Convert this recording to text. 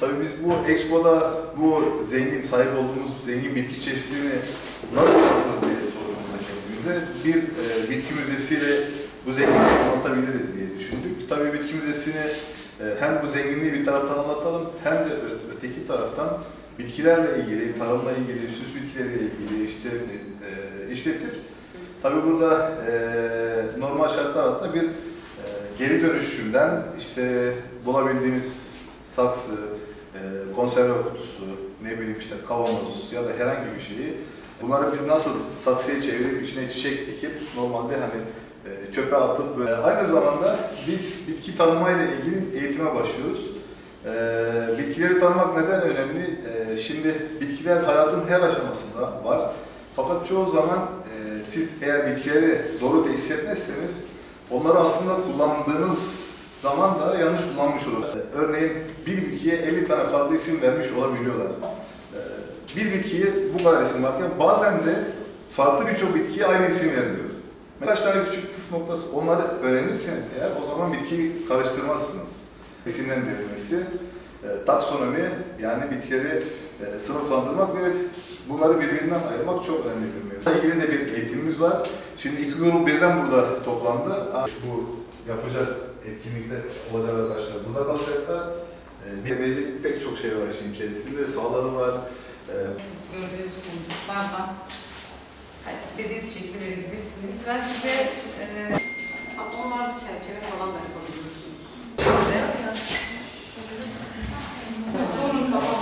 Tabii biz bu Expo'da bu zengin, sahip olduğumuz zengin bitki çeşitliliğini nasıl yaparız diye sorduğumuzda kendimize bir e, bitki müzesiyle bu zenginliği anlatabiliriz diye düşündük. Tabii bitki müzesini e, hem bu zenginliği bir taraftan anlatalım hem de öteki taraftan bitkilerle ilgili, tarımla ilgili, süs bitkileriyle ilgili işte e, işletip tabii burada e, normal şartlar altında bir e, geri dönüşümden işte bulabildiğimiz saksı, e, konserve kutusu, ne bileyim işte kavanoz ya da herhangi bir şeyi bunları biz nasıl saksıya çevirip içine çiçek dikip normalde hani e, çöpe atıp böyle. Aynı zamanda biz bitki tanımayla ilgili eğitime başlıyoruz. E, bitkileri tanımak neden önemli? E, şimdi bitkiler hayatın her aşamasında var. Fakat çoğu zaman e, siz eğer bitkileri doğru teşhis etmezseniz onları aslında kullandığınız zaman da yanlış kullanmış olur. E, Örneğin bir bitkiye 50 tane farklı isim vermiş olabiliyorlar. E, Bir bitkiye bu kadar isim varken bazen de farklı birçok bitkiye aynı isim veriliyor. Birkaç tane küçük püf noktası onları öğrenirseniz eğer o zaman bitkiyi karıştırmazsınız. İsimlendirilmesi, e, taksonomi yani bitkileri e, sınıflandırmak ve bunları birbirinden ayırmak çok önemli bir mevzu. ilgili de bir eğitimimiz var. Şimdi iki grup birden burada toplandı. Bu yapacak etkinlikte olacak arkadaşlar burada kalacaklar. E, bilebilecek pek çok şey var işin içerisinde. Sahaları var. E, gördüğünüz boncuklardan yani istediğiniz şekli verebilirsiniz. Ben size e, hatta onlarda çerçeve falan da yapabilirsiniz. Beyaz ya. Sorun kafamda.